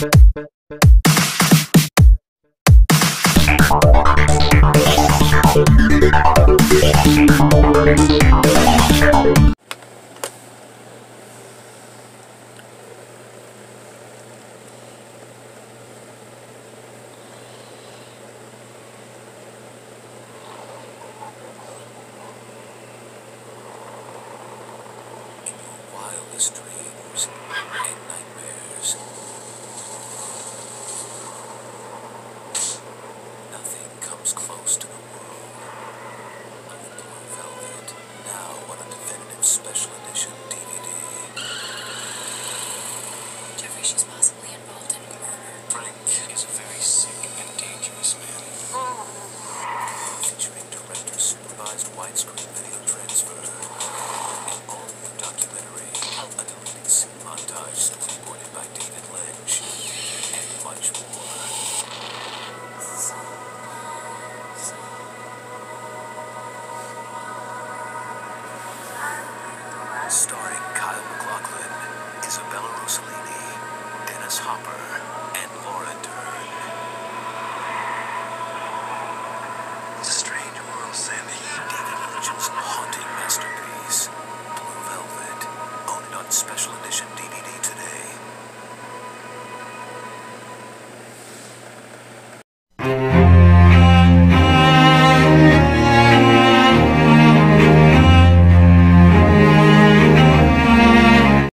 wildest dreams at night. she's possibly involved in a murder. Frank is very sick. And Laura Dern. It's a strange world, Sandy. David Lynch's haunting masterpiece, Blue Velvet, owned on special